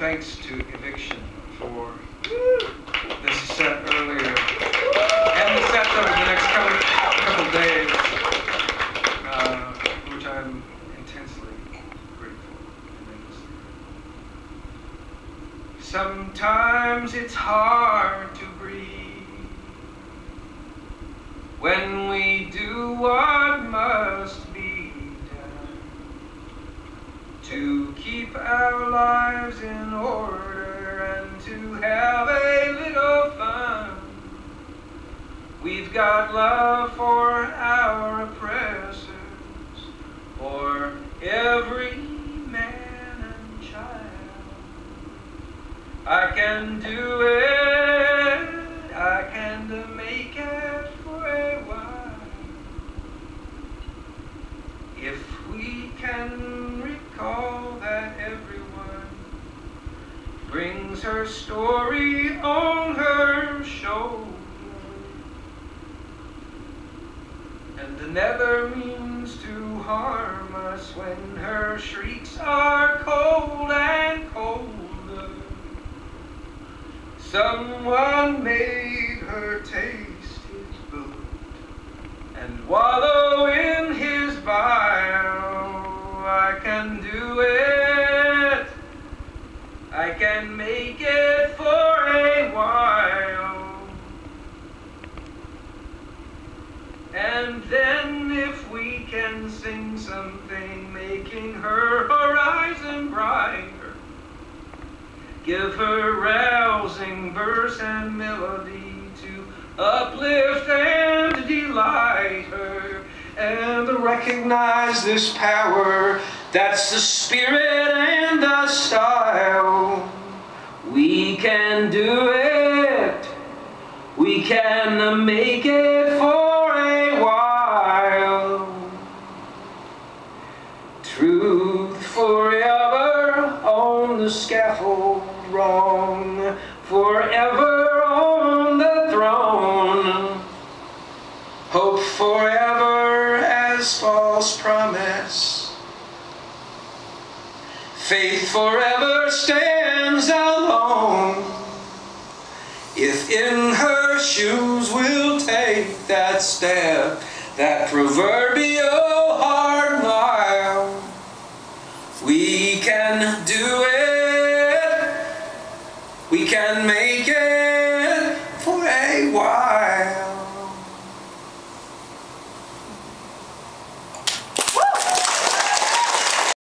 thanks to Eviction for this set earlier and the sets over the next couple, couple days, uh, which I'm intensely grateful and Sometimes it's hard to breathe when we do what must lives in order and to have a little fun. We've got love for our oppressors, for every man and child. I can do it, I can make it for a while. If we can recall that everyone brings her story on her shoulder and never means to harm us when her shrieks are cold and colder. Someone made her taste his blood and wallow in his bile. I can do it. I can make it for a while. And then if we can sing something making her horizon brighter, give her rousing verse and melody to uplift and delight her, and recognize this power that's the spirit and the style. We can do it. We can make it for a while. Truth forever on the scaffold, wrong this false promise. Faith forever stands alone. If in her shoes we'll take that step, that proverbial hard mile, we can do it. We can make it for a while.